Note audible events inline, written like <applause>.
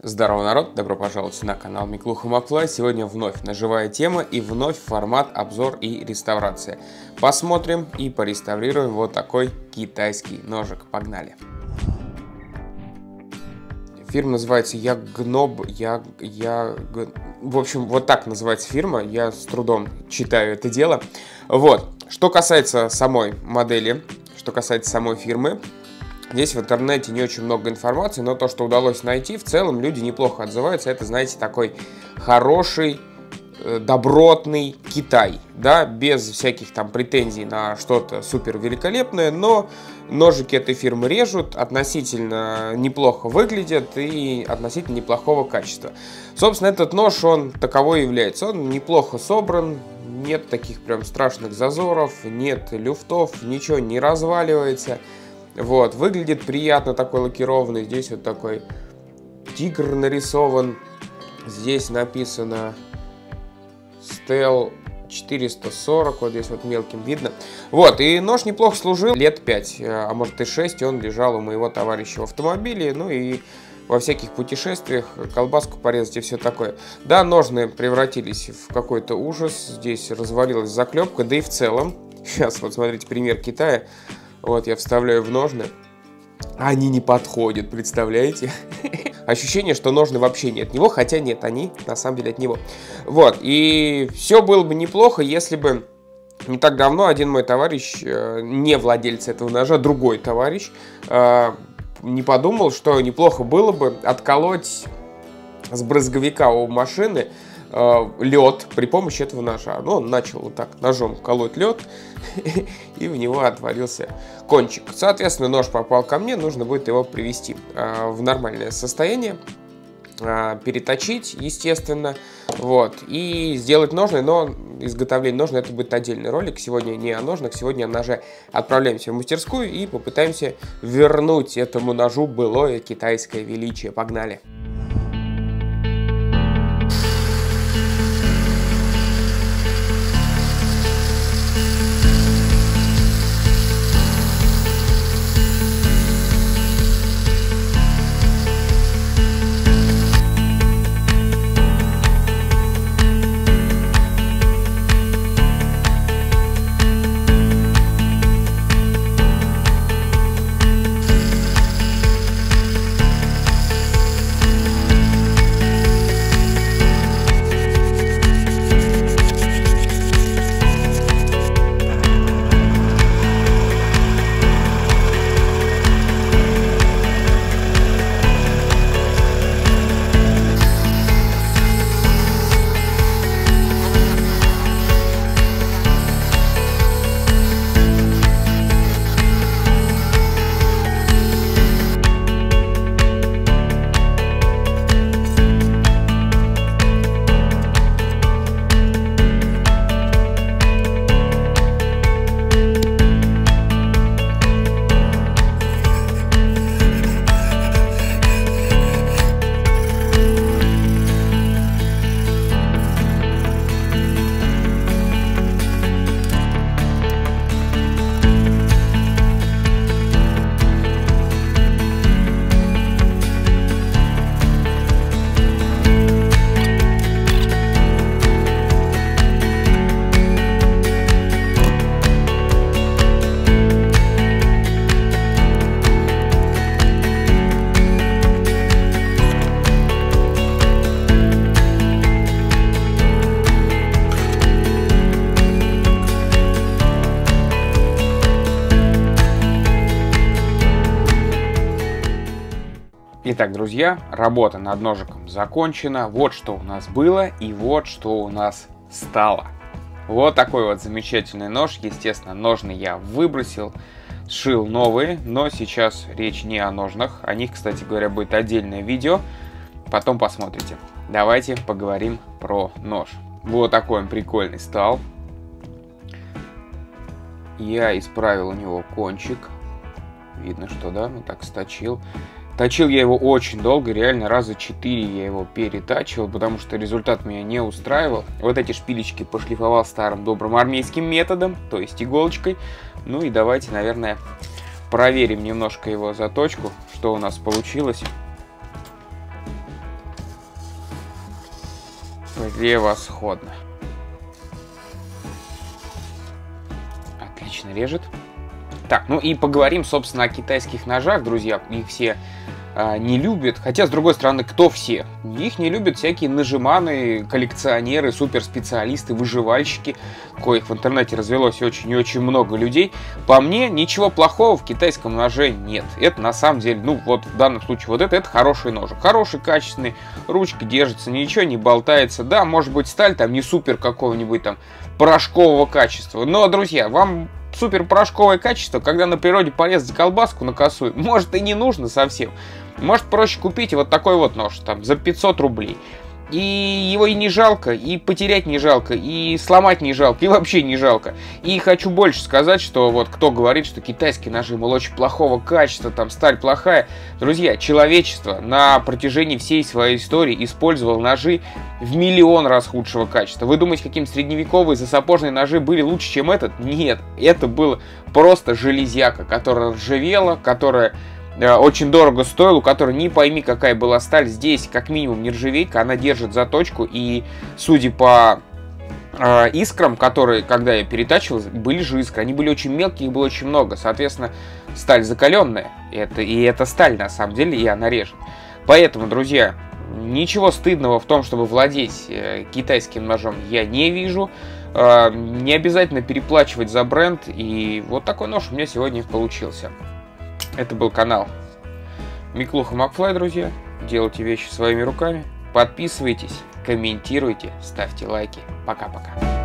Здорово, народ! Добро пожаловать на канал Миклуха Маклай. Сегодня вновь наживая тема и вновь формат обзор и реставрация. Посмотрим и пореставрируем вот такой китайский ножик. Погнали! Фирма называется Ягноб, Я, Я, в общем, вот так называется фирма. Я с трудом читаю это дело. Вот. Что касается самой модели, что касается самой фирмы, Здесь в интернете не очень много информации, но то, что удалось найти, в целом люди неплохо отзываются. Это, знаете, такой хороший, э, добротный Китай, да, без всяких там претензий на что-то супер великолепное, но ножики этой фирмы режут, относительно неплохо выглядят и относительно неплохого качества. Собственно, этот нож, он таковой является. Он неплохо собран, нет таких прям страшных зазоров, нет люфтов, ничего не разваливается. Вот, выглядит приятно такой лакированный. Здесь вот такой тигр нарисован. Здесь написано Steel 440, вот здесь вот мелким видно. Вот, и нож неплохо служил лет 5, а может и 6, он лежал у моего товарища в автомобиле, ну и во всяких путешествиях, колбаску порезать и все такое. Да, ножны превратились в какой-то ужас, здесь развалилась заклепка, да и в целом, <laughs> сейчас вот смотрите пример Китая, вот, я вставляю в ножны. Они не подходят, представляете? <laughs> Ощущение, что ножны вообще не от него, хотя нет, они на самом деле от него. Вот, и все было бы неплохо, если бы не так давно один мой товарищ, э, не владелец этого ножа, другой товарищ, э, не подумал, что неплохо было бы отколоть с брызговика у машины э, лед при помощи этого ножа. Ну, он начал вот так ножом колоть лед, <laughs> и в него отвалился кончик. Соответственно, нож попал ко мне, нужно будет его привести э, в нормальное состояние э, переточить, естественно, вот, и сделать ножны, но изготовление ножны это будет отдельный ролик, сегодня не о ножнах, сегодня о ноже. Отправляемся в мастерскую и попытаемся вернуть этому ножу былое китайское величие. Погнали! Итак, друзья, работа над ножиком закончена. Вот что у нас было и вот что у нас стало. Вот такой вот замечательный нож. Естественно, ножны я выбросил, сшил новые, но сейчас речь не о ножнах. О них, кстати говоря, будет отдельное видео. Потом посмотрите. Давайте поговорим про нож. Вот такой он прикольный стал. Я исправил у него кончик. Видно, что да, ну так сточил. Точил я его очень долго, реально раза 4 я его перетачивал, потому что результат меня не устраивал. Вот эти шпилечки пошлифовал старым добрым армейским методом, то есть иголочкой. Ну и давайте, наверное, проверим немножко его заточку, что у нас получилось. Превосходно. Отлично режет. Так, ну и поговорим, собственно, о китайских ножах, друзья. Их все а, не любят. Хотя, с другой стороны, кто все? Их не любят всякие нажиманы, коллекционеры, суперспециалисты, выживальщики, коих в интернете развелось очень и очень много людей. По мне, ничего плохого в китайском ноже нет. Это на самом деле, ну вот в данном случае вот это, это хороший нож. Хороший, качественный, ручка держится, ничего не болтается. Да, может быть сталь там не супер какого-нибудь там порошкового качества. Но, друзья, вам супер порошковое качество, когда на природе порезать колбаску на косу, может и не нужно совсем. Может проще купить вот такой вот нож, там, за 500 рублей. И его и не жалко, и потерять не жалко, и сломать не жалко, и вообще не жалко. И хочу больше сказать, что вот кто говорит, что китайские ножи, мол, очень плохого качества, там сталь плохая. Друзья, человечество на протяжении всей своей истории использовало ножи в миллион раз худшего качества. Вы думаете, каким средневековые засапожные ножи были лучше, чем этот? Нет, это было просто железяка, которая ржавела, которая очень дорого стоил, у которой не пойми какая была сталь. Здесь как минимум нержавейка, она держит заточку и судя по э, искрам, которые, когда я перетачивал, были же искры. Они были очень мелкие, их было очень много. Соответственно, сталь закаленная. Это, и это сталь на самом деле, и она режет. Поэтому, друзья, ничего стыдного в том, чтобы владеть э, китайским ножом, я не вижу. Э, не обязательно переплачивать за бренд. И вот такой нож у меня сегодня получился. Это был канал Миклуха Макфлай, друзья. Делайте вещи своими руками. Подписывайтесь, комментируйте, ставьте лайки. Пока-пока.